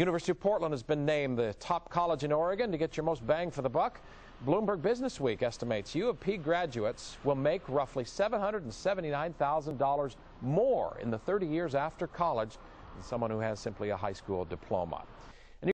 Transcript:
University of Portland has been named the top college in Oregon to get your most bang for the buck. Bloomberg Business Week estimates U of P graduates will make roughly $779,000 more in the 30 years after college than someone who has simply a high school diploma.